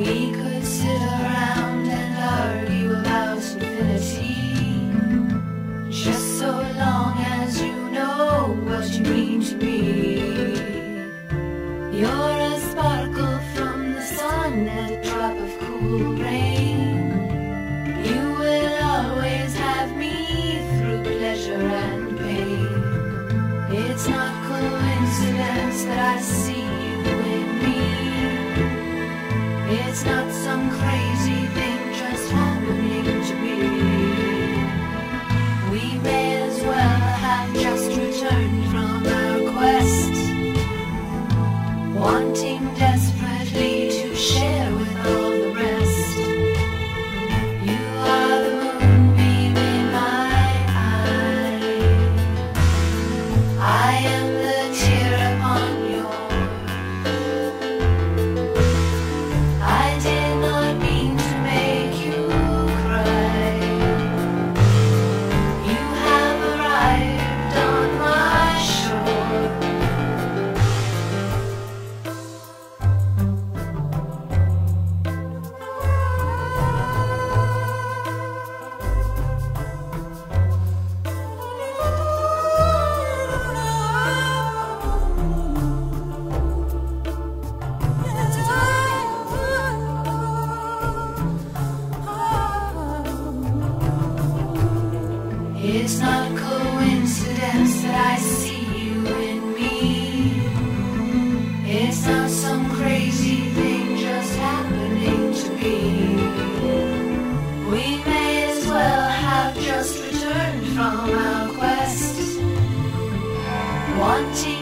We could sit around and argue about infinity. Just so long as you know what you mean to me. You're It's not It's not coincidence that I see you in me. It's not some crazy thing just happening to me. We may as well have just returned from our quest. Wanting